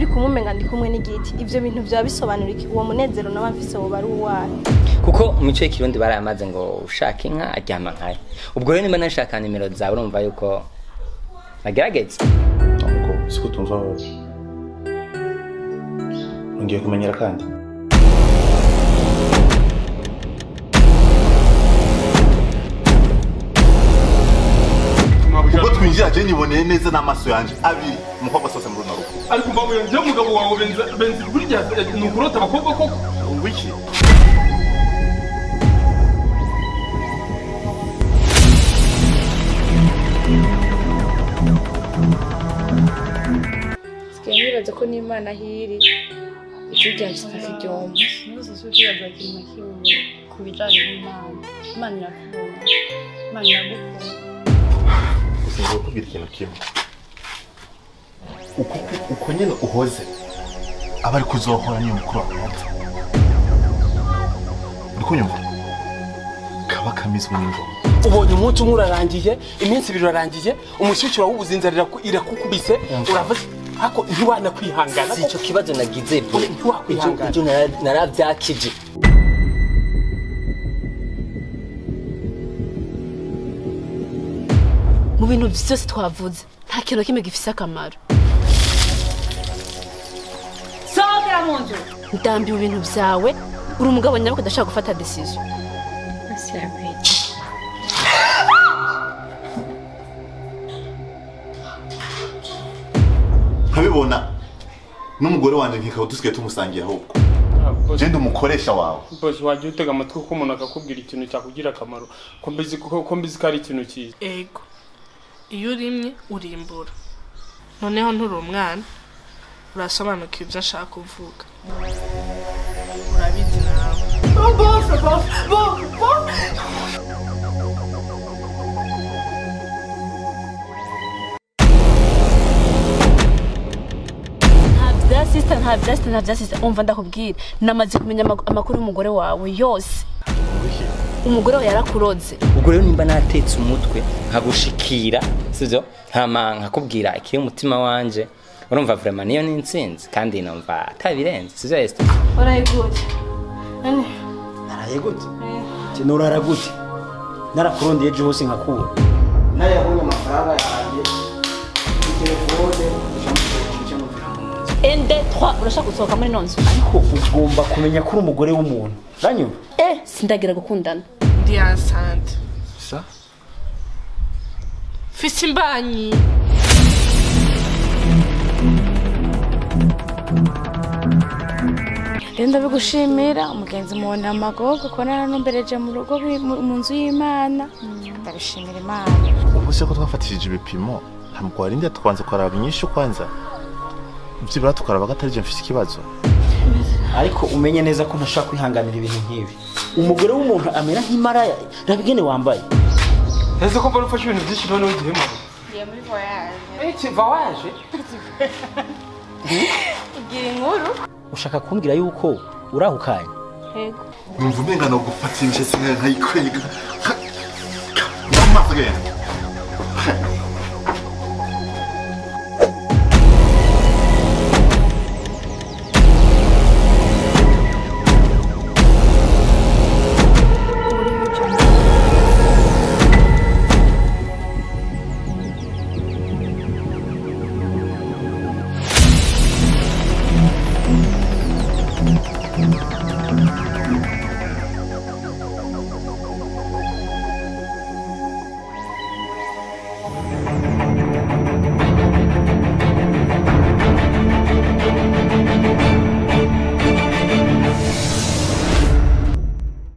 turi kumumenga ndi kumwe n'igiti. Ivyo bintu vyaba bisobanura iki uwo munezero nawe mfise woba ari uwahe kuko mu mico y'ikirundi barayamaze ngo ushaka inka aryama nkayo. Ubwo rero niba nashaka nimero zawe urumva yuko nagerageza. Nuko siko tumva wowe ngiye kumenyera kandi. Ubwo twinjira je niboneye neza n'amaso yanje abiri umukobwa sose muri runo rugo ariko mbamu yanjye umugabo wawe benza benza burya ni ukurota abakobwa koko sigaye nibaza ko n'imana ahiri ijwi ryanjye sitakiryomba Ntuzi si kwibaza ikintu kimwe ku bijyanye n'Imana. Imana irakubona. Imana iragukunda. Gusa ngiye kukubwira ikintu kimwe uko uko nyene uhoze aba ari kuzohora niyo mukuru wawe uri kunyumva kaba kamizwe n'ingoma ubonye umunsi umwe urarangiye iminsi ibiri urarangiye umushyushyu wawubuze inzara iraku- irakukubise uravuze ariko ntiwanakwihangana si icyo kibazo nagize ntiwakwihangana ibyo nara- narabyakije Mu bintu byose twavuze nta kintu kimwe gifise akamaro. sohokera mu nzu. Ndambiwe ibintu byawe uri umugabo nyawe udashaka gufata basirabeti nkabibona n'umugore wanjye nkikaba dusigaye tumusangiye ahubwo. Je ndi umukoresha wawe. Bose wajya utega amatwi kuko umuntu akakubwira ikintu cyakugira akamaro. Ko mbizi ko ko mbizi ko ari ikintu cyiza. Ego. Iyo urimye urimbura. Noneho nturi umwana urasobanukira ibyo ashaka kuvuga urabizi nawe. Nta bya sister nta bya nta bya umva ndakubwira. Namaze kumenya ama- amakuru y'umugore wawe yose. Umugore wawe yarakuroze. ubwo rero nimba natetse umutwe nkagushikira sibyo? Nkama nkakubwira ikiri umutima wanje? Urumva vraiment niyo ni intsinzi kandi numva atabirenze sibyo Esther? Waraye gute? Naraye gute? Nurara gute? Narakurondeye ejo hose nkakubura narayabonye amafaranga yanjye kuri telefone 3 urashaka gusohoka muri nonzo. ariko ugomba kumenya ko uri umugore w'umuntu. Uranyumva Eh sindagira gukundana. ndi sa? Fise imbanyi. Rero ndabigushimira umugenzi mubona amagogo ko naranumbereje mu rugo mu mu nzu y'imana. Ndabishimira imana. Ubu se ko twafatishije ibipimo ntabwo warindi tukanza kuraba inyinshi kwanza byibura tukaraba ko atari je mfise ikibazo. Ariko umenye neza ko ntashobora kwihanganira ibintu nk'ibi. Umugore w'umuntu amera nk'imaraya rabigene wambaye. Ese ko mbona ufashe ibintu byinshi noneho ugiye mu muri voyage. Eh igira inkuru? Ushaka kumbwira yuko urahukanye yego. Numva umenya no gufata imishatsi nkayikwega